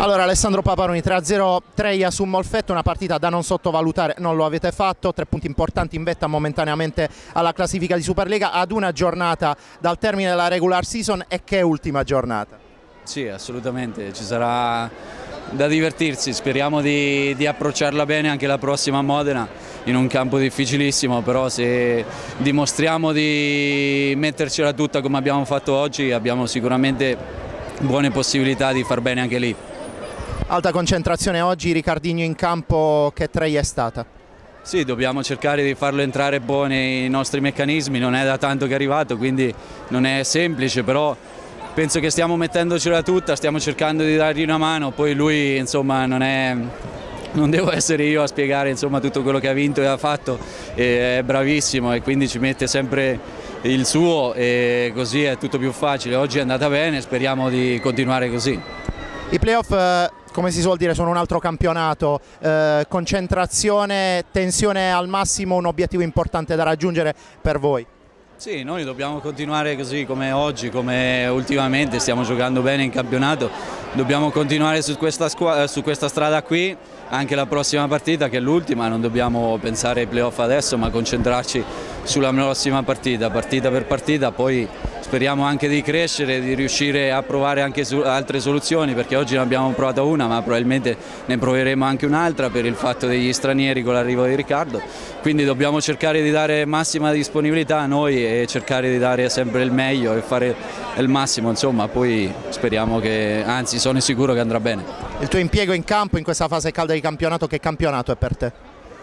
Allora Alessandro Paparoni 3-0 Treia su Molfetto, una partita da non sottovalutare, non lo avete fatto, tre punti importanti in vetta momentaneamente alla classifica di Superlega ad una giornata dal termine della regular season e che ultima giornata? Sì, assolutamente, ci sarà da divertirsi, speriamo di, di approcciarla bene anche la prossima a Modena in un campo difficilissimo, però se dimostriamo di mettercela tutta come abbiamo fatto oggi abbiamo sicuramente buone possibilità di far bene anche lì. Alta concentrazione oggi, Ricardinho in campo, che Treia è stata? Sì, dobbiamo cercare di farlo entrare un po' nei nostri meccanismi, non è da tanto che è arrivato, quindi non è semplice, però penso che stiamo mettendocela tutta, stiamo cercando di dargli una mano, poi lui insomma non è... Non devo essere io a spiegare insomma, tutto quello che ha vinto e ha fatto, è bravissimo e quindi ci mette sempre il suo e così è tutto più facile. Oggi è andata bene, speriamo di continuare così. I playoff eh, come si suol dire, sono un altro campionato, eh, concentrazione, tensione al massimo, un obiettivo importante da raggiungere per voi. Sì, noi dobbiamo continuare così come oggi, come ultimamente, stiamo giocando bene in campionato, dobbiamo continuare su questa, su questa strada qui, anche la prossima partita che è l'ultima, non dobbiamo pensare ai playoff adesso ma concentrarci sulla prossima partita, partita per partita, poi speriamo anche di crescere, di riuscire a provare anche altre soluzioni perché oggi ne abbiamo provato una ma probabilmente ne proveremo anche un'altra per il fatto degli stranieri con l'arrivo di Riccardo, quindi dobbiamo cercare di dare massima disponibilità a noi e cercare di dare sempre il meglio e fare il massimo, insomma poi speriamo che, anzi sono sicuro che andrà bene. Il tuo impiego in campo in questa fase calda di campionato, che campionato è per te?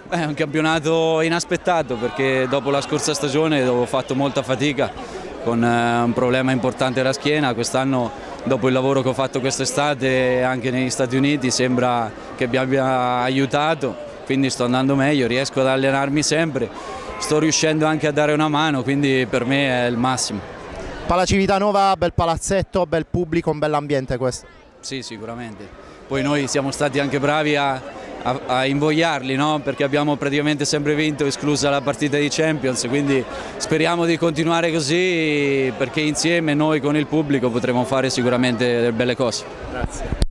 È un campionato inaspettato perché dopo la scorsa stagione dove ho fatto molta fatica con eh, un problema importante alla schiena, quest'anno dopo il lavoro che ho fatto quest'estate anche negli Stati Uniti sembra che mi abbia aiutato, quindi sto andando meglio, riesco ad allenarmi sempre, sto riuscendo anche a dare una mano, quindi per me è il massimo. Pala Civitanova, bel palazzetto, bel pubblico, un bell'ambiente questo. Sì, sicuramente. Poi noi siamo stati anche bravi a a, a invogliarli no? perché abbiamo praticamente sempre vinto esclusa la partita di Champions quindi speriamo di continuare così perché insieme noi con il pubblico potremo fare sicuramente delle belle cose. Grazie.